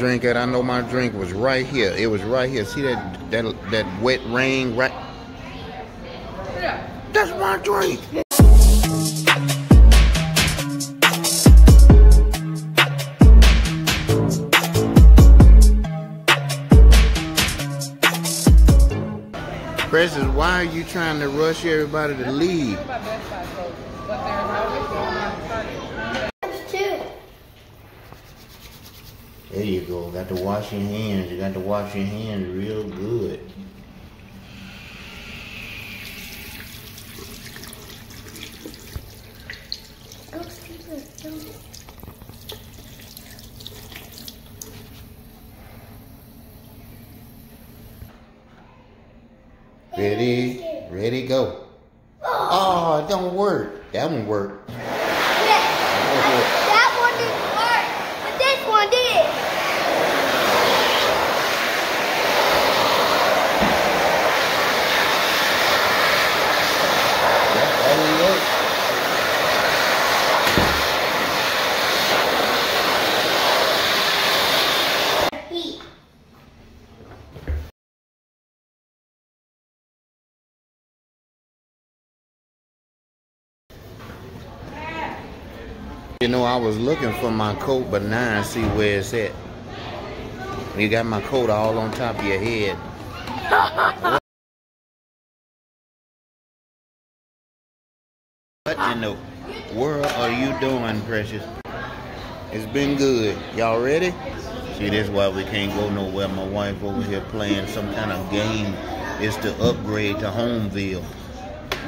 drink at? I know my drink was right here. It was right here. See that that that wet rain right? That's my drink. Precious, why are you trying to rush everybody to leave? There you go. Got to wash your hands. You got to wash your hands real good. Ready, ready, go. Oh, it don't work. That one worked. That one didn't work, but this one did. That, that one worked. Heat. You know, I was looking for my coat, but now I see where it's at. You got my coat all on top of your head. what in the world are you doing, Precious? It's been good. Y'all ready? See, this is why we can't go nowhere. My wife over here playing some kind of game. It's to upgrade to Homeville.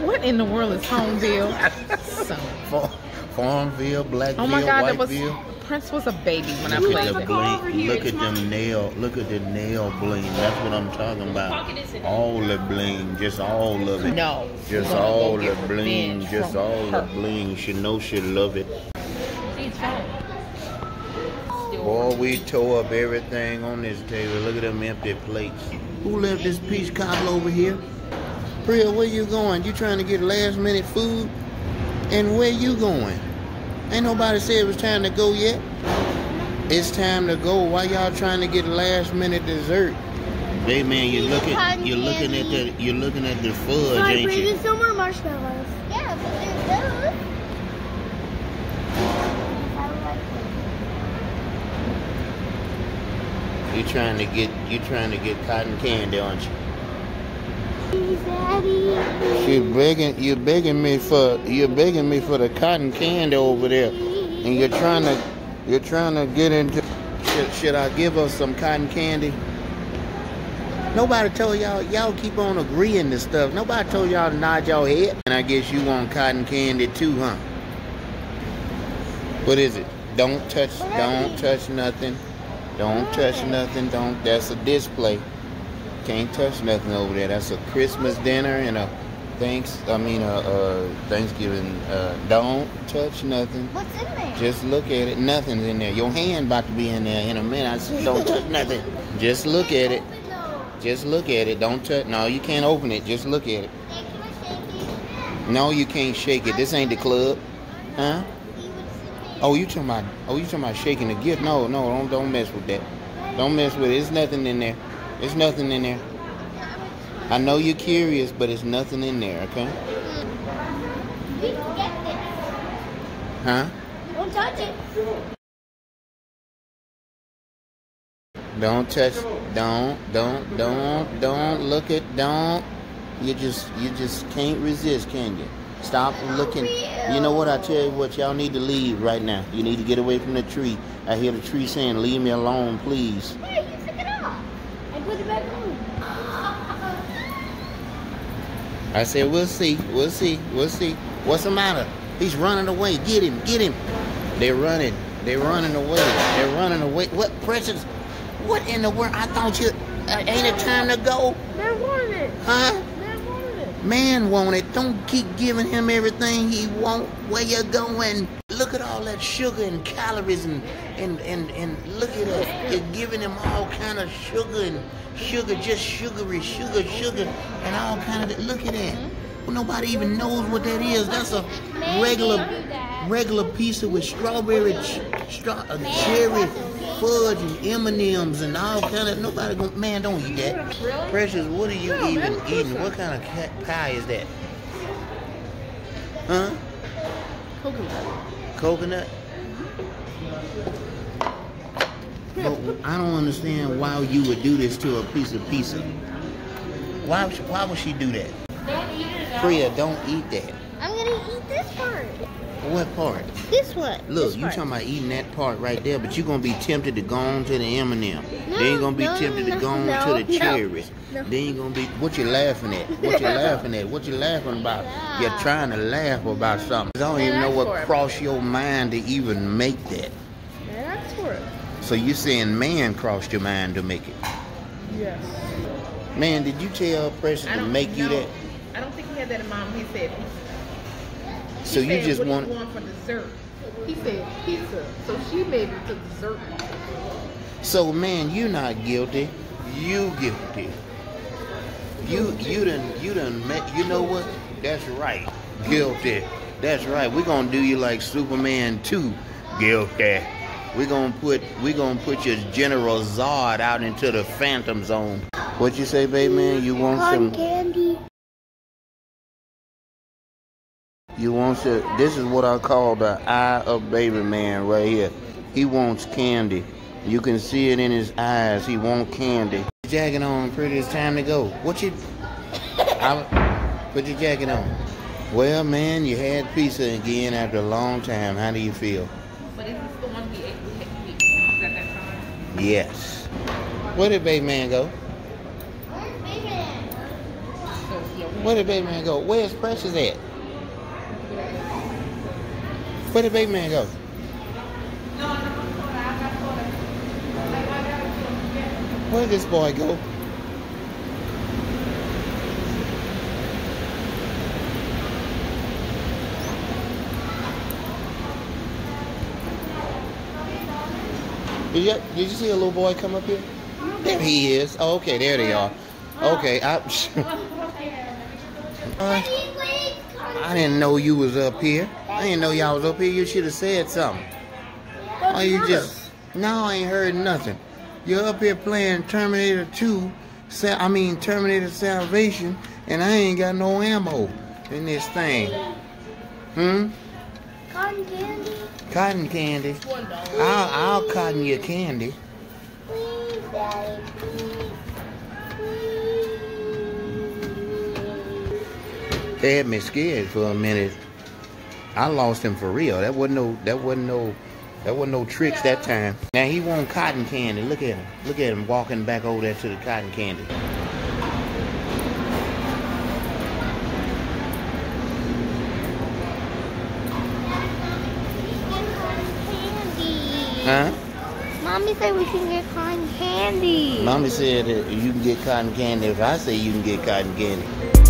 What in the world is Homeville? so, Fa- Farmville, Blackville, oh my God, that was Whiteville. Prince was a baby when I Look played at the that. bling. Look at them nail. Look at the nail bling. That's what I'm talking about. All the bling, just all of it. No, Just we're all the get bling, just from all the her. bling. She know she love it. Boy, we tore up everything on this table. Look at them empty plates. Who left this peach cobbler over here? Priya, where you going? You trying to get last minute food? And where you going? Ain't nobody said it was time to go yet. It's time to go. Why y'all trying to get last minute dessert? Hey man, you're looking you're looking at the you're looking at the fudge, Sorry, ain't you? bringing some more marshmallows. Yeah, but there's those. You trying to get you're trying to get cotton candy, aren't you? She begging you're begging me for you're begging me for the cotton candy over there, and you're trying to you're trying to get into. Should, should I give her some cotton candy? Nobody told y'all y'all keep on agreeing to stuff. Nobody told y'all to nod your head. And I guess you want cotton candy too, huh? What is it? Don't touch. Don't touch nothing. Don't touch nothing. Don't. That's a display. Can't touch nothing over there. That's a Christmas dinner and a thanks. I mean a, uh Thanksgiving. Uh, don't touch nothing. What's in there? Just look at it. Nothing's in there. Your hand about to be in there in a minute. I said, don't touch nothing. Just look at it. Just look at it. Don't touch. No, you can't open it. Just look at it. No, you can't shake it. This ain't the club, huh? Oh, you talking about? Oh, you talking about shaking the gift? No, no, don't don't mess with that. Don't mess with it. There's nothing in there. There's nothing in there. I know you're curious, but it's nothing in there. Okay? We can get this. Huh? Don't touch it. Don't touch. Don't. Don't. Don't. Don't look at. Don't. You just. You just can't resist, can you? Stop looking. You know what? I tell you what. Y'all need to leave right now. You need to get away from the tree. I hear the tree saying, "Leave me alone, please." Hey, you took it off. And put it back on. I said, "We'll see. We'll see. We'll see. What's the matter? He's running away. Get him. Get him." They're running. They're running away. They're running away. What precious? What in the world? I thought you. Uh, ain't it time to go? Man wanted it. Huh? Man wanted it. Man want it. Don't keep giving him everything he want. Where you going? Look at all that sugar and calories and and and, and look at it. You're giving them all kind of sugar and sugar, just sugary, sugar, sugar, and all kind of. Look at that. Well, nobody even knows what that is. That's a regular regular pizza with strawberry, ch- straw, uh, cherry fudge and M and all kind of. Nobody gonna man don't eat that. Precious, what are you even eating? What kind of pie is that? Huh? Coconut. Coconut? But I don't understand why you would do this to a piece of pizza. Why, would she- why would she do that? Don't eat it Priya, don't eat that. I'm gonna eat this part. What part? This one. Look, This you part. talking about eating that part right there, but you're gonna be tempted to go on to the M&M. No, then you're gonna be no, tempted no, to go on no, to the cherries. Then you're gonna be what you laughing at? What you laughing at? What you laughing about? You're trying to laugh about something. I don't even know what crossed your mind to even make that. That's for it. So you saying man crossed your mind to make it? Yes. Man, did you tell I to make you that? I don't think he had that in mind. when He said pizza. So He you said, just what want you want for dessert? He said pizza. So she made it to dessert. So man, you not guilty. You guilty. You you done you done met you know what? That's right. Guilty. That's right. We're gonna do you like Superman 2. Guilty. We're gonna put we gonna put your General Zod out into the Phantom Zone. What you say, baby man? You want Cotton some you want some this is what I call the eye of baby man right here. He wants candy. You can see it in his eyes. He wants candy. Jacket on, pretty. It's time to go. What you? I, put your jacket on. Well, man, you had pizza again after a long time. How do you feel? But is this the one we ate? We had we ate at that time. Yes. Where did baby man go? Where's baby? So yeah, we Where did baby man go? Where's Precious at? Where did baby man go? Where did this boy go? Did you, did you see a little boy come up here? There he is. Oh, okay, there they are. Okay, I, I didn't know you was up here. I didn't know y'all was up here. You should have said something. Oh, you just no, I ain't heard nothing. You're up here playing Terminator 2, I mean Terminator Salvation, and I ain't got no ammo in this thing. Hmm? Cotton candy. Cotton candy. dollar. I'll, I'll cotton your candy. Please, Daddy, please. Please. They had me scared for a minute. I lost him for real. That wasn't no. That wasn't no. That wasn't no tricks that time. Now he want cotton candy. Look at him. Look at him walking back over there to the cotton candy. Huh? Mommy said we should get cotton candy. Mommy said that you can get cotton candy if I say you can get cotton candy.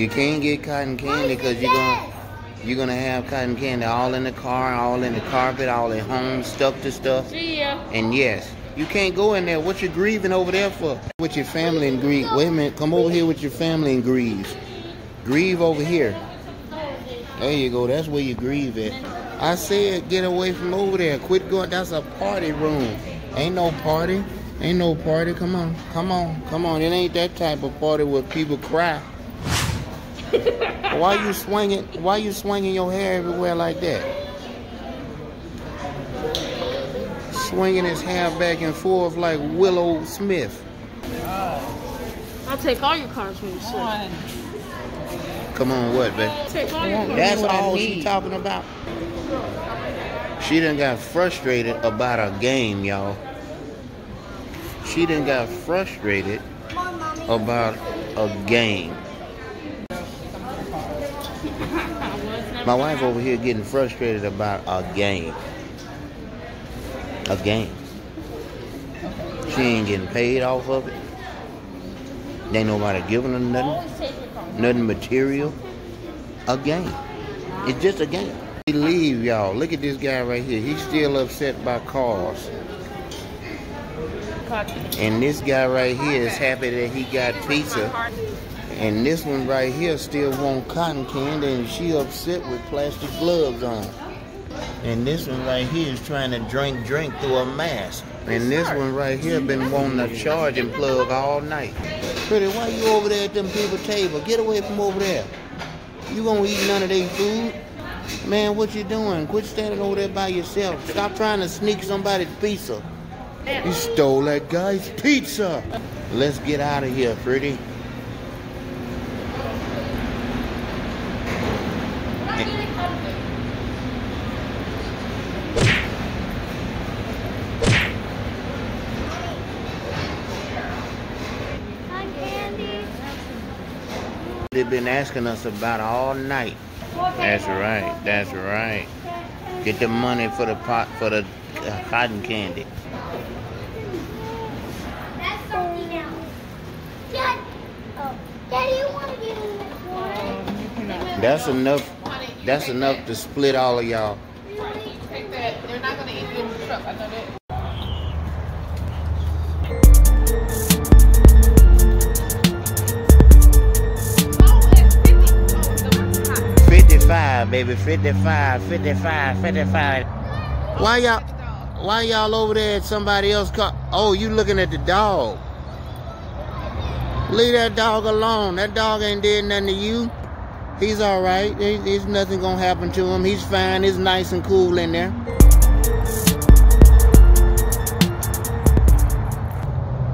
You can't get cotton candy because you're gonna you're gonna have cotton candy all in the car, all in the carpet, all at home, stuck to stuff. See ya. And yes, you can't go in there. What you grieving over there for? With your family and grieve. Wait a minute. Come over here with your family and grieve. Grieve over here. There you go. That's where you grieve at. I said get away from over there. Quit going. That's a party room. Ain't no party. Ain't no party. Come on. Come on. Come on. It ain't that type of party where people cry. Why you swinging? Why you swinging your hair everywhere like that? Swinging his hair back and forth like Willow Smith. I'll take all your cards when you sleep. Come on, what, babe? Take all your cards. That's all she need. talking about. She done got frustrated about a game, y'all. She done got frustrated about a game. My wife over here getting frustrated about a game. A game. She ain't getting paid off of it. Ain't nobody giving her nothing. Nothing material. A game. It's just a game. He leave y'all. Look at this guy right here. He's still upset by cars. And this guy right here is happy that he got pizza. And this one right here still want cotton candy and she upset with plastic gloves on. And this one right here is trying to drink drink through a mask. And this one right here been wanting a charging plug all night. Pretty, why you over there at them people table? Get away from over there. You gonna eat none of their food? Man, what you doing? Quit standing over there by yourself. Stop trying to sneak somebody's pizza. You stole that guy's pizza. Let's get out of here, pretty. Been asking us about all night. That's right. That's right. Get the money for the pot for the uh, cotton candy. That's something else. Dad, oh, Daddy, you want to get in this one? That's enough. That's enough to split all of y'all. Baby. 55, 55, 55. Why y'all? Why y'all over there at somebody else car? Oh, you looking at the dog. Leave that dog alone. That dog ain't did nothing to you. He's all right. There- There's nothing gonna happen to him. He's fine. It's nice and cool in there.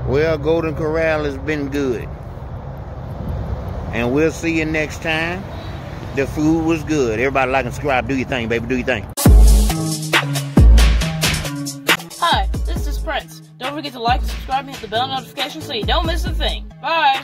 Well, Golden Corral has been good. And we'll see you next time. The food was good. Everybody like and subscribe. Do your thing, baby. Do your thing. Hi, this is Prince. Don't forget to like and subscribe and hit the bell notification so you don't miss a thing. Bye!